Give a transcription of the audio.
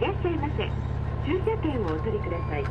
いらっしゃいませ。駐車券をお取りください。